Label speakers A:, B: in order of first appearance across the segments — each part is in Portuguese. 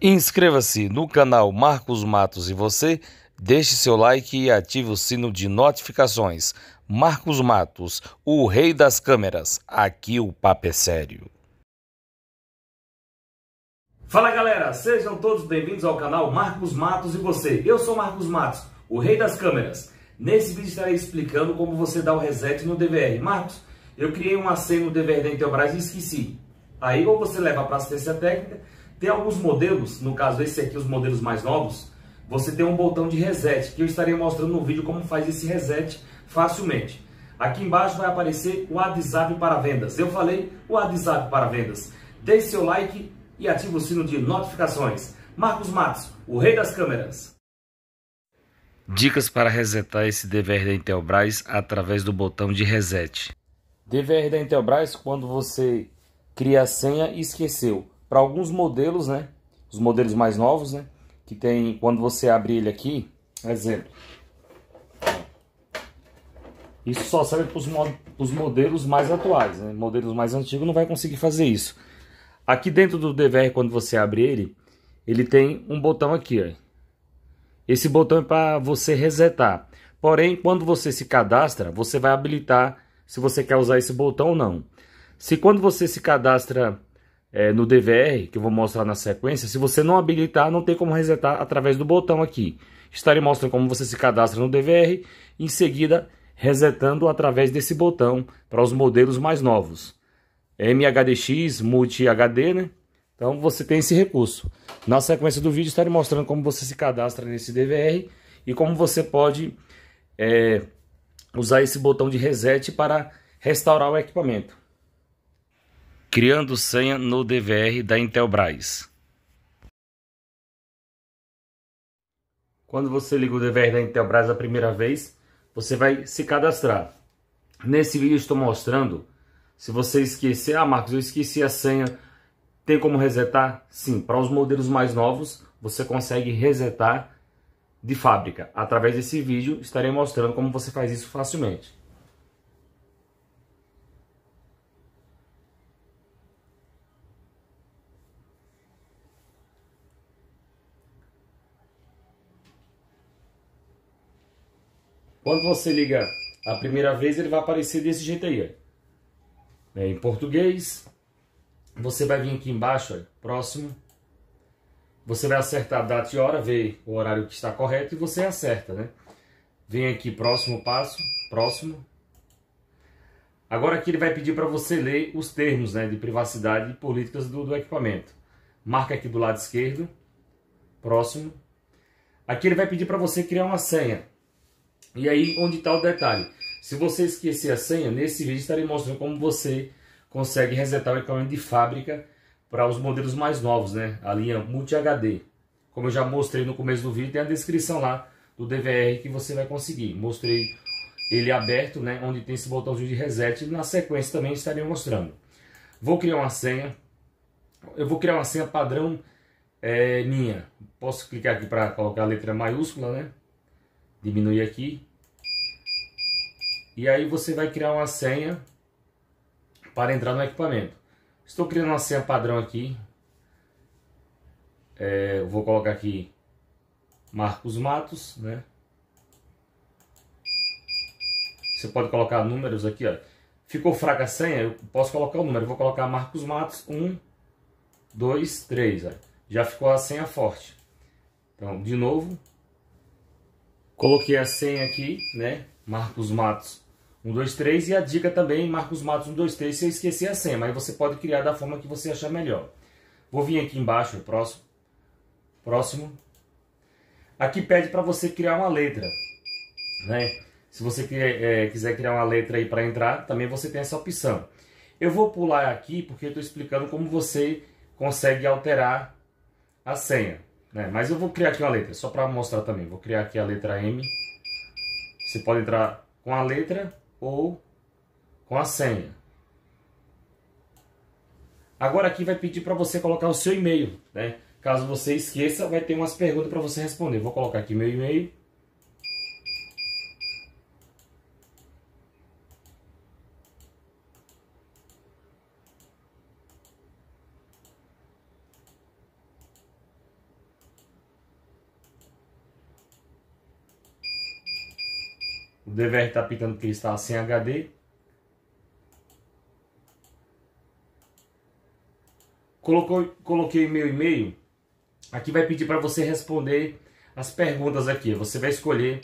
A: Inscreva-se no canal Marcos Matos e você, deixe seu like e ative o sino de notificações. Marcos Matos, o rei das câmeras. Aqui o papo é sério.
B: Fala galera, sejam todos bem-vindos ao canal Marcos Matos e você. Eu sou Marcos Matos, o rei das câmeras. Nesse vídeo estarei explicando como você dá o reset no DVR. Marcos, eu criei uma senha no DVR da Intelbras e esqueci. Aí ou você leva para assistência técnica tem alguns modelos, no caso esse aqui, os modelos mais novos, você tem um botão de reset, que eu estarei mostrando no vídeo como faz esse reset facilmente. Aqui embaixo vai aparecer o WhatsApp para vendas. Eu falei o WhatsApp para vendas. Deixe seu like e ative o sino de notificações. Marcos Matos, o rei das câmeras.
A: Dicas para resetar esse DVR da Intelbras através do botão de reset. DVR da Intelbras quando você cria a senha e esqueceu para alguns modelos, né? Os modelos mais novos, né? Que tem, quando você abre ele aqui, exemplo. Isso só serve para os modelos mais atuais, né? Modelos mais antigos não vai conseguir fazer isso. Aqui dentro do DVR, quando você abre ele, ele tem um botão aqui, ó. Esse botão é para você resetar. Porém, quando você se cadastra, você vai habilitar se você quer usar esse botão ou não. Se quando você se cadastra é, no DVR, que eu vou mostrar na sequência, se você não habilitar, não tem como resetar através do botão aqui. Estarei mostrando como você se cadastra no DVR, em seguida resetando através desse botão para os modelos mais novos. MHDX, Multi HD, né? Então você tem esse recurso. Na sequência do vídeo estarei mostrando como você se cadastra nesse DVR e como você pode é, usar esse botão de reset para restaurar o equipamento. Criando senha no DVR da Intelbras. Quando você liga o DVR da Intelbras a primeira vez, você vai se cadastrar. Nesse vídeo estou mostrando, se você esquecer, ah Marcos, eu esqueci a senha, tem como resetar? Sim, para os modelos mais novos, você consegue resetar de fábrica. Através desse vídeo, estarei mostrando como você faz isso facilmente. Quando você liga a primeira vez, ele vai aparecer desse jeito aí. Ó. É, em português, você vai vir aqui embaixo, ó, próximo. Você vai acertar a data e hora, ver o horário que está correto e você acerta, né? Vem aqui, próximo passo, próximo. Agora aqui ele vai pedir para você ler os termos né, de privacidade e políticas do, do equipamento. Marca aqui do lado esquerdo, próximo. Aqui ele vai pedir para você criar uma senha. E aí, onde está o detalhe? Se você esquecer a senha, nesse vídeo estarei mostrando como você consegue resetar o equipamento de fábrica para os modelos mais novos, né? A linha Multi HD. Como eu já mostrei no começo do vídeo, tem a descrição lá do DVR que você vai conseguir. Mostrei ele aberto, né? Onde tem esse botãozinho de reset. E na sequência também estarei mostrando. Vou criar uma senha. Eu vou criar uma senha padrão é, minha. Posso clicar aqui para colocar a letra maiúscula, né? diminuir aqui. E aí você vai criar uma senha para entrar no equipamento. Estou criando uma senha padrão aqui. É, vou colocar aqui Marcos Matos, né? Você pode colocar números aqui, ó. Ficou fraca a senha, eu posso colocar o número. Eu vou colocar Marcos Matos 1, 2, 3. Ó. Já ficou a senha forte. Então, de novo, Coloquei a senha aqui, né? Marcos Matos 123 e a dica também Marcos Matos 123 se eu esquecer a senha, mas você pode criar da forma que você achar melhor. Vou vir aqui embaixo, próximo. Próximo. Aqui pede para você criar uma letra, né? Se você é, quiser criar uma letra aí para entrar, também você tem essa opção. Eu vou pular aqui porque eu estou explicando como você consegue alterar a senha. Né? Mas eu vou criar aqui uma letra, só para mostrar também. Vou criar aqui a letra M. Você pode entrar com a letra ou com a senha. Agora aqui vai pedir para você colocar o seu e-mail, né? Caso você esqueça, vai ter umas perguntas para você responder. Vou colocar aqui meu e-mail. O DVR está pitando que está sem HD. Colocou, coloquei meu e-mail. Aqui vai pedir para você responder as perguntas aqui. Você vai escolher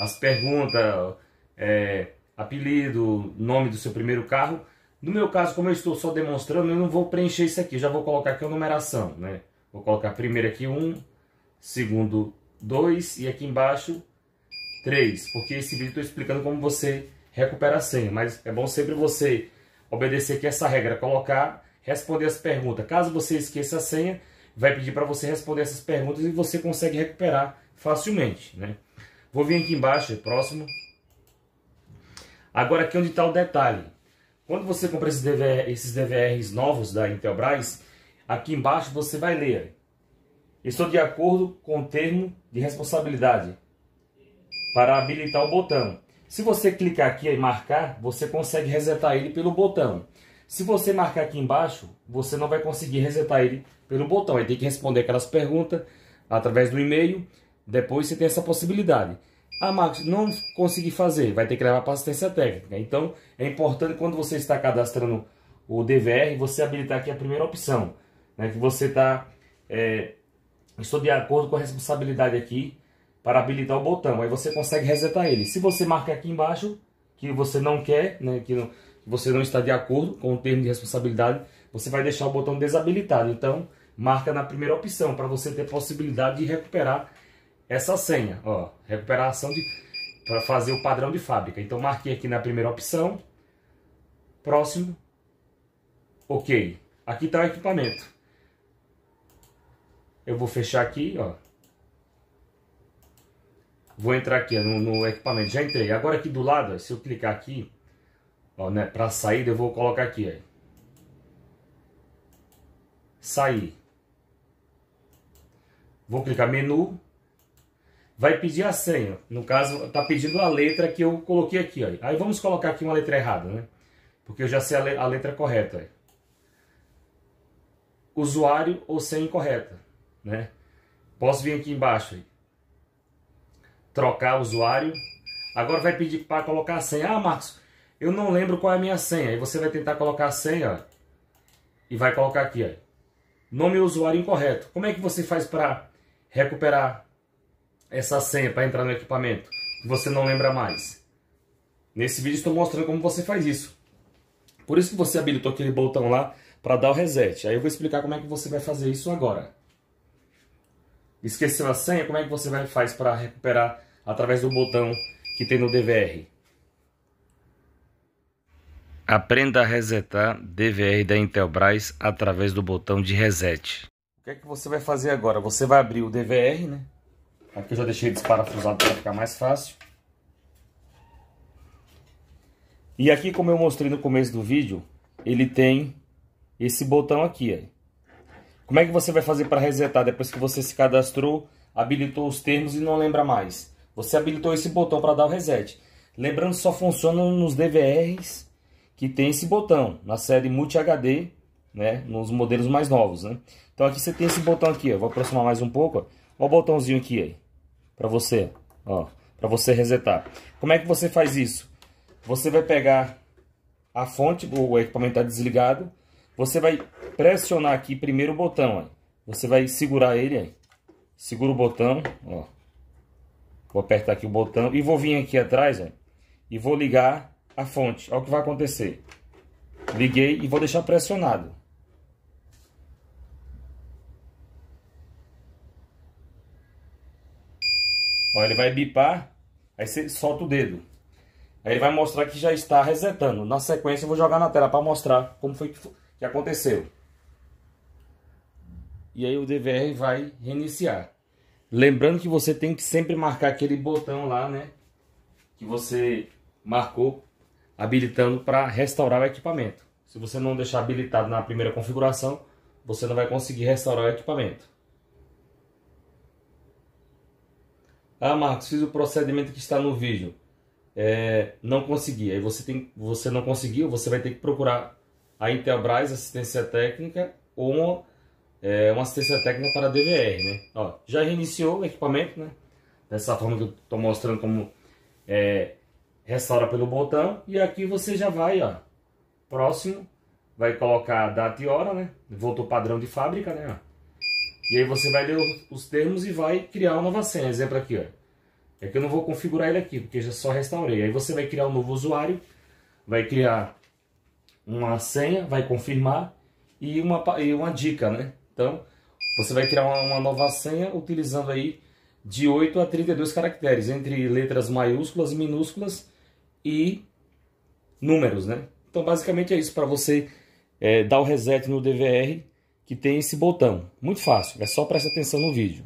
A: as perguntas, é, apelido, nome do seu primeiro carro. No meu caso, como eu estou só demonstrando, eu não vou preencher isso aqui. Eu já vou colocar aqui a numeração, né? Vou colocar primeiro aqui um, segundo dois e aqui embaixo três, porque esse vídeo estou explicando como você recupera a senha, mas é bom sempre você obedecer aqui essa regra, colocar, responder as perguntas. Caso você esqueça a senha, vai pedir para você responder essas perguntas e você consegue recuperar facilmente, né? Vou vir aqui embaixo, próximo. Agora aqui onde está o detalhe. Quando você compra esses, DVR, esses DVRs novos da Intelbras, aqui embaixo você vai ler. Estou de acordo com o termo de responsabilidade para habilitar o botão. Se você clicar aqui e marcar, você consegue resetar ele pelo botão. Se você marcar aqui embaixo, você não vai conseguir resetar ele pelo botão. Aí tem que responder aquelas perguntas através do e-mail. Depois você tem essa possibilidade. Ah, Marcos, não consegui fazer, vai ter que levar para assistência técnica. Então, é importante quando você está cadastrando o DVR, você habilitar aqui a primeira opção, né, que você está, é, estou de acordo com a responsabilidade aqui para habilitar o botão. Aí você consegue resetar ele. Se você marcar aqui embaixo que você não quer, né, que, não, você não está de acordo com o termo de responsabilidade, você vai deixar o botão desabilitado. Então, marca na primeira opção para você ter possibilidade de recuperar essa senha, ó, recuperação de para fazer o padrão de fábrica. Então marquei aqui na primeira opção, próximo, ok. Aqui está o equipamento. Eu vou fechar aqui, ó. Vou entrar aqui no, no equipamento, já entrei. Agora aqui do lado, se eu clicar aqui, ó, né, para saída eu vou colocar aqui, ó. Sair. Vou clicar menu, vai pedir a senha. No caso, está pedindo a letra que eu coloquei aqui. Ó. Aí vamos colocar aqui uma letra errada, né? Porque eu já sei a, letra correta. Ó. Usuário ou senha incorreta, né? Posso vir aqui embaixo. Trocar usuário. Agora vai pedir para colocar a senha. Ah, Marcos, eu não lembro qual é a minha senha. Aí você vai tentar colocar a senha ó, e vai colocar aqui. Ó. Nome usuário incorreto. Como é que você faz para recuperar essa senha para entrar no equipamento que você não lembra mais. Nesse vídeo estou mostrando como você faz isso. Por isso que você habilitou aquele botão lá para dar o reset. Aí eu vou explicar como é que você vai fazer isso agora. Esqueceu a senha? Como é que você vai faz para recuperar através do botão que tem no DVR? Aprenda a resetar DVR da Intelbras através do botão de reset. O que é que você vai fazer agora? Você vai abrir o DVR, né? Aqui eu já deixei desparafusado para ficar mais fácil. E aqui, como eu mostrei no começo do vídeo, ele tem esse botão aqui. Como é que você vai fazer para resetar depois que você se cadastrou, habilitou os termos e não lembra mais? Você habilitou esse botão para dar o reset. Lembrando que só funciona nos DVRs que tem esse botão, na série Multi HD, né, nos modelos mais novos. Né? Então aqui você tem esse botão aqui, ó. vou aproximar mais um pouco. Ó. O botãozinho aqui. Aí para você, ó, para você resetar. Como é que você faz isso? Você vai pegar a fonte, o equipamento está desligado, você vai pressionar aqui primeiro o botão, ó. Você vai segurar ele aí. Segura o botão, ó. Vou apertar aqui o botão e vou vir aqui atrás, ó, e vou ligar a fonte. Olha o que vai acontecer. Liguei e vou deixar pressionado. Ó, ele vai bipar, aí você solta o dedo. Aí ele vai mostrar que já está resetando. Na sequência eu vou jogar na tela para mostrar como foi que, que aconteceu. E aí o DVR vai reiniciar. Lembrando que você tem que sempre marcar aquele botão lá, né? Que você marcou habilitando para restaurar o equipamento. Se você não deixar habilitado na primeira configuração, você não vai conseguir restaurar o equipamento. Ah, Marcos, fiz o procedimento que está no vídeo. É, não consegui. Aí você, tem, você não conseguiu, você vai ter que procurar a Intelbras assistência técnica ou é, uma assistência técnica para DVR, né? Ó, já reiniciou o equipamento, né? Dessa forma que eu estou mostrando como é, restaura pelo botão e aqui você já vai, ó, próximo, vai colocar data e hora, né? Voltou padrão de fábrica, né? E aí você vai ler os termos e vai criar uma nova senha. Exemplo aqui, ó. É que eu não vou configurar ele aqui, porque já só restaurei. Aí você vai criar um novo usuário, vai criar uma senha, vai confirmar e uma, e uma dica, né? Então, você vai criar uma, uma nova senha utilizando aí de 8 a 32 caracteres, entre letras maiúsculas, minúsculas e números, né? Então, basicamente é isso para você é, dar o reset no DVR que tem esse botão. Muito fácil, é só prestar atenção no vídeo.